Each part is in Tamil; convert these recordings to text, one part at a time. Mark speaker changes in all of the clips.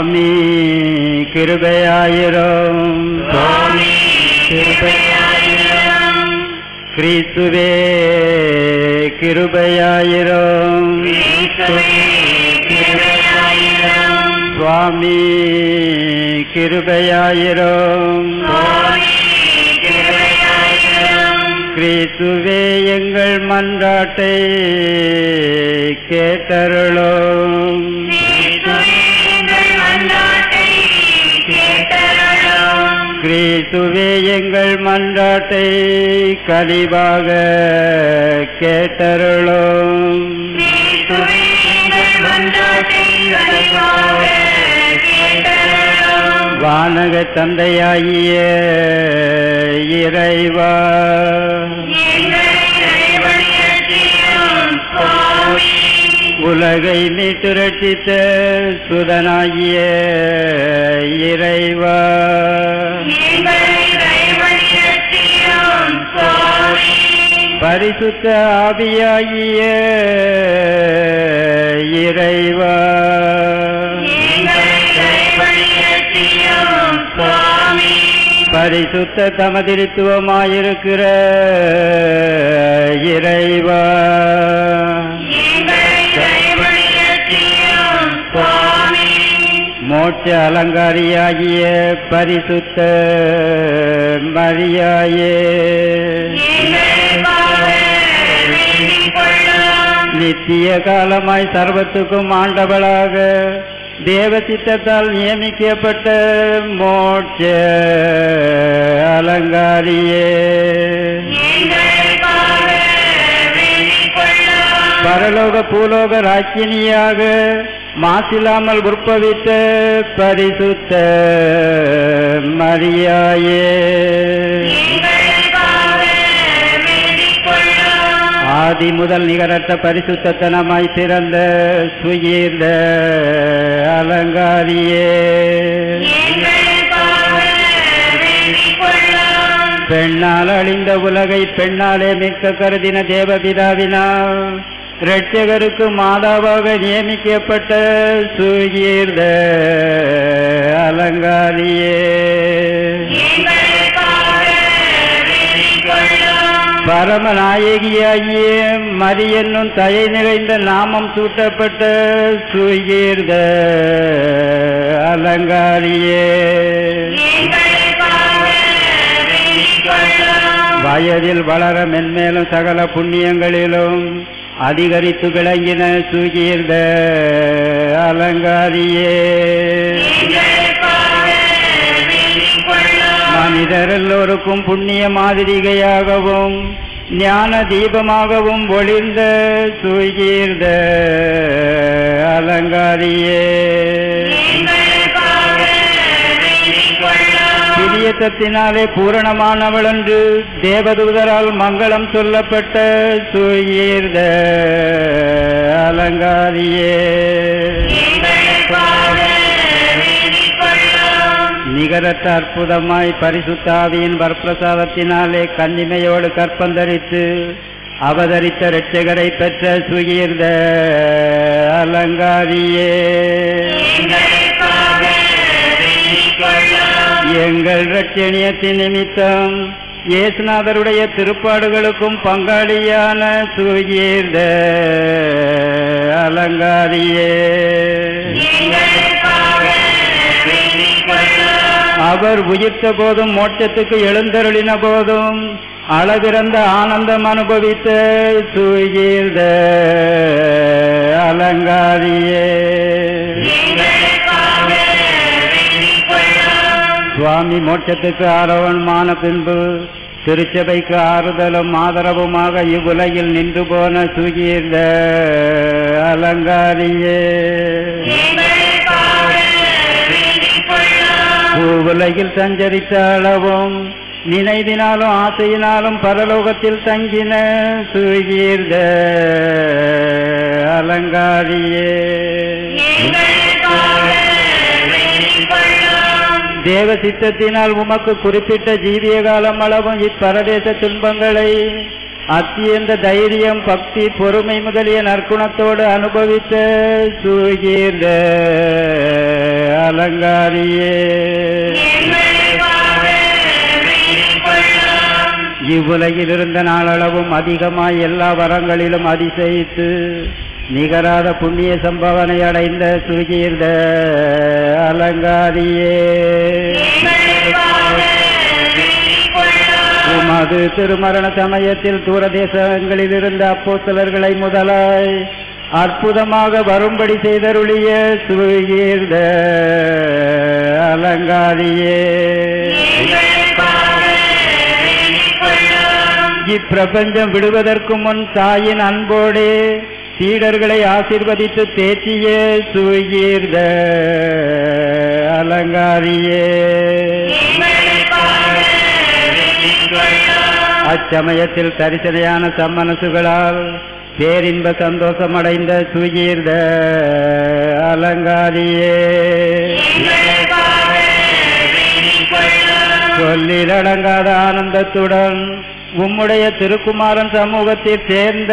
Speaker 1: சுவாமி கிருபையாயிரம்.
Speaker 2: சுவாமி கிருபையாயிரம்.
Speaker 1: சுவாமி கிருபையாயிரம். கிறிஸ்துவே எங்கள் மன்றாட்டை கேட்டருளும்
Speaker 2: கிறிஸ்துவே எங்கள் மன்றாட்டை
Speaker 1: கனிவாக கேட்டருளும். வானக தந்தையாகிய இறைவா. உலகை மீட்டு ரட்சித்த சுதனாகிய இறைவா. பரிசுத்த ஆவியாகிய இறைவா. பரிசுத்த தமதிருத்துவமாயிருக்கிற இறைவா. மோட்ச அலங்காரியாகிய பரிசுத்த மரியாயே. நித்திய காலமாய் சர்வத்துக்கும் ஆண்டவளாக. தேவ சித்தத்தால் நியமிக்கப்பட்ட மோட்ச அலங்காரியே. பரலோக பூலோக ராக்கினியாக மாசில்லாமல் உற்பவித்த பரிசுத்த மரியாயே. ஆதி முதல் நிகரற்ற பரிசுத்தனமாய் பிறந்த சுயீர்ந்த அலங்காரியே. பெண்ணால் அழிந்த உலகை பெண்ணாலே மிக்க கருதின தேவபிதாவினால் இரட்சகருக்கு மாதாவாக நியமிக்கப்பட்ட சுயீர்ந்த அலங்காரியே.
Speaker 2: கொள்ளும்
Speaker 1: பரமநாயகியாகிய மரி என்னும் தயை நிறைந்த நாமம் சூட்டப்பட்ட சுயீர்ந்த அலங்காரியே. வயதில் வளர மென்மேலும் சகல புண்ணியங்களிலும் அதிகரித்து விளங்கின சுகீர்ந்த அலங்காரியே. மனிதர் எல்லோருக்கும் புண்ணிய மாதிரிகையாகவும் ஞான தீபமாகவும் ஒளிர்ந்த சுகீர்ந்த அலங்காரியே. பிரியத்தத்தினாலே பூரணமானவள் என்று தேவதூதரால் மங்களம் சொல்லப்பட்ட சுயீர்ந்த அலங்காரியே. நிகரற்ற அற்புதமாய் பரிசுத்தாவியின் வரப்பிரசாதத்தினாலே கன்னிமையோடு கற்பந்தரித்து அவதரித்த இரட்சகரை பெற்ற சுகீர்ந்த அலங்காரியே. எங்கள் ரட்சணியத்தின் நிமித்தம் இயேசுநாதருடைய திருப்பாடுகளுக்கும் பங்காளியான சுகீர்ந்த அலங்காரியே. அவர் உயிர்த்த போதும் மோட்சத்துக்கு எழுந்தருளின போதும் அளவிறந்த ஆனந்தம் அனுபவித்த சுகீர்ந்த அலங்காரியே. சுவாமி மோட்சத்துக்கு ஆரவணமான பின்பு திருச்சபைக்கு ஆறுதலும் ஆதரவுமாக இவ்வுலகில் நின்று போன சுகீர்ந்த அலங்காரியே. பூவுலகில் சஞ்சரித்த அளவும் நினைவினாலும் ஆசையினாலும் பரலோகத்தில் தங்கின சுகீர்த அலங்காரியே. தேவ சித்தத்தினால் உமக்கு குறிப்பிட்ட ஜீவிய காலம் அளவும் இப்பரதேச துன்பங்களை அத்தியந்த தைரியம் பக்தி பொறுமை முதலிய நற்குணத்தோடு அனுபவித்த சுகீர்ந்த அலங்காரியே. இவ்வுலகில் இருந்த நாளளவும் அதிகமாய் எல்லா வரங்களிலும் அதிசயித்து நிகராத புண்ணிய சம்பவனை அடைந்த சுகீர்ந்த அலங்காரியே. அது திருமரண சமயத்தில் தூரதேசங்களில் இருந்த அப்போத்தலர்களை முதலாய் அற்புதமாக வரும்படி செய்தருளிய சுகீர்ந்த அலங்காரியே. இப்பிரபஞ்சம் விடுவதற்கு முன் தாயின் அன்போடே சீடர்களை ஆசிர்வதித்து தேற்றிய சுகீர்ந்த அலங்காரியே. அச்சமயத்தில் தரிசனையான சம்மனசுகளால் பேரின்ப சந்தோஷமடைந்த சுகீர்ந்த அலங்காரியே. சொல்லிலடங்காத ஆனந்தத்துடன் உம்முடைய திருக்குமாரன் சமூகத்தில் சேர்ந்த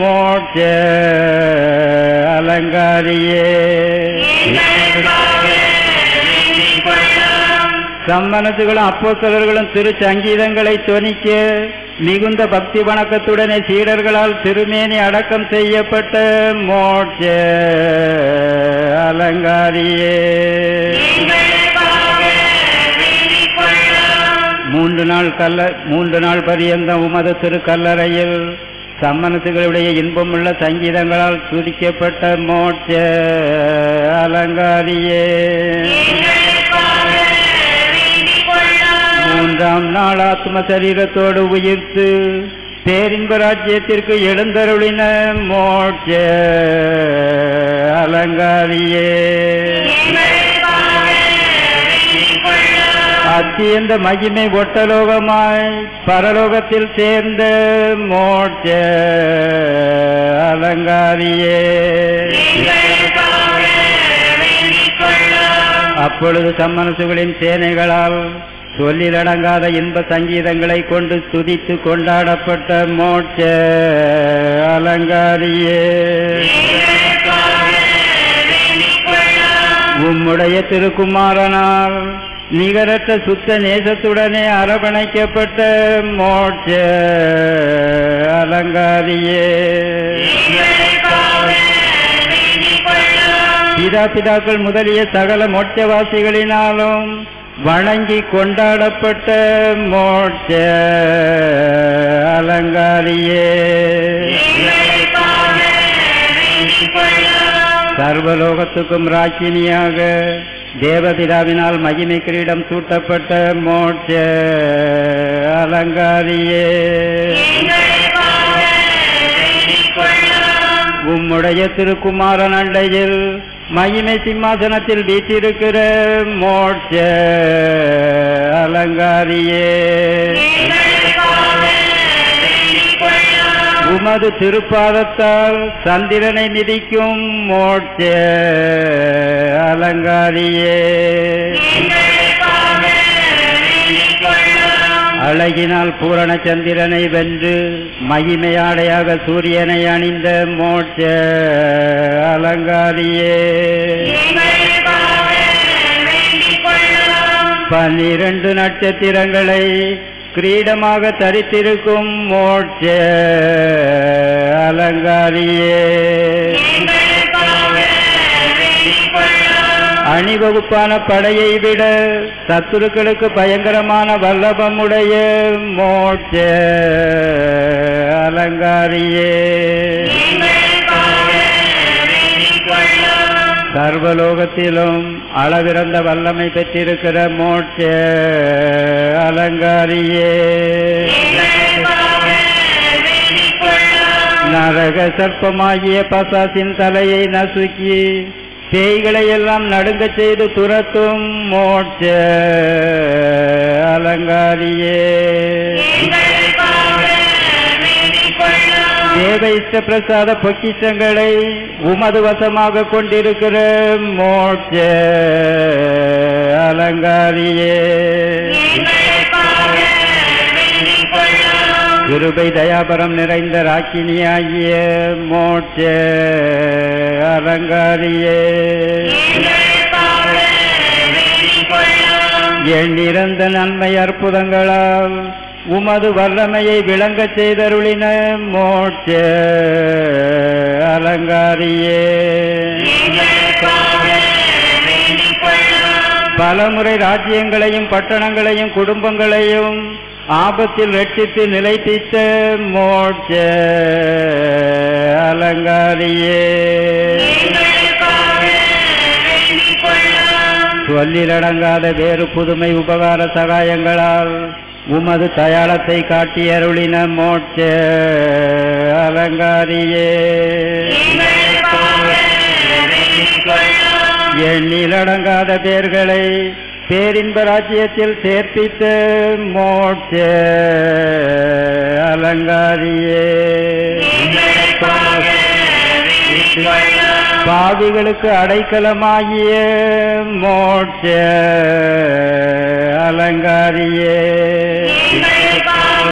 Speaker 1: மோட்ச அலங்காரியே.
Speaker 2: சம்மனத்துகளும்
Speaker 1: சம்மனசுகளும் அப்போஸ்தலர்களும் திரு சங்கீதங்களை தொனிக்க மிகுந்த பக்தி வணக்கத்துடனே சீடர்களால் திருமேனி அடக்கம் செய்யப்பட்ட மோட்ச அலங்காரியே. மூன்று நாள் கல்ல மூன்று நாள் பரியந்தம் உமது திருக்கல்லறையில் சம்மனத்துகளுடைய இன்பமுள்ள சங்கீதங்களால் துதிக்கப்பட்ட மோட்ச அலங்காரியே. மூன்றாம் நாள் ஆத்ம சரீரத்தோடு உயிர்த்து பேரின்ப ராஜ்யத்திற்கு எழுந்தருளின மோட்ச அலங்காரியே. அத்தியந்த மகிமை ஒட்டலோகமாய் பரலோகத்தில் சேர்ந்த மோட்ச அலங்காரியே. அப்பொழுது சம்மனசுகளின் சேனைகளால் சொல்லிலடங்காத இன்ப சங்கீதங்களை கொண்டு துதித்து கொண்டாடப்பட்ட மோட்ச அலங்காரியே. உம்முடைய திருக்குமாரனால் நிகரற்ற சுத்த நேசத்துடனே அரவணைக்கப்பட்ட மோட்ச அலங்காரியே. பிதா பிதாக்கள் முதலிய சகல மோட்சவாசிகளினாலும் வணங்கி கொண்டாடப்பட்ட மோட்ச அலங்காரியே. சர்வலோகத்துக்கும் ராக்கினியாக தேவபிதாவினால் மகிமை கிரீடம் சூட்டப்பட்ட மோட்ச அலங்காரியே. உம்முடைய திருக்குமாரன் அண்டையில் மகிமை சிம்மாசனத்தில் வீட்டிருக்கிற மோட்ச அலங்காரியே. உமது திருப்பாதத்தால் சந்திரனை மிதிக்கும் மோட்ச அலங்காரியே. அழகினால் பூரண சந்திரனை வென்று மகிமையாடையாக சூரியனை அணிந்த மோட்ச அலங்காரியே. பன்னிரண்டு நட்சத்திரங்களை கிரீடமாக தரித்திருக்கும் மோட்ச அலங்காரியே. அணிவகுப்பான படையை விட சத்துருக்களுக்கு பயங்கரமான வல்லபமுடைய மோட்ச அலங்காரியே. சர்வலோகத்திலும் அளவிறந்த வல்லமை பெற்றிருக்கிற மோட்ச அலங்காரியே. நரக சர்ப்பமாகிய பசாசின் தலையை நசுக்கி பேய்களை எல்லாம் நடுங்கச் செய்து துரத்தும் மோட்ச அலங்காரியே. தேவ இஷ்ட பிரசாத பொக்கிஷங்களை உமது வசமாக கொண்டிருக்கிற மோட்ச அலங்காரியே. கிருபை தயாபரம் நிறைந்த ராக்கினியாகிய மோட்ச அலங்காரியே.
Speaker 2: என்
Speaker 1: எண்ணிறந்த நன்மை அற்புதங்களால் உமது வல்லமையை விளங்கச் செய்தருளின மோட்ச அலங்காரியே. பலமுறை ராஜ்யங்களையும் பட்டணங்களையும் குடும்பங்களையும் ஆபத்தில் ரட்சித்து நிலைப்பித்த மோட்ச அலங்காரியே. சொல்லிலடங்காத வேறு புதுமை உபகார சகாயங்களால் உமது தயாளத்தை காட்டி அருளின மோட்ச அலங்காரியே. எண்ணிலடங்காத பேர்களை பேரின்ப ராஜ்யத்தில் சேர்ப்பித்த மோட்ச அலங்காரியே. பாவிகளுக்கு அடைக்கலமாகிய மோட்ச அலங்காரியே.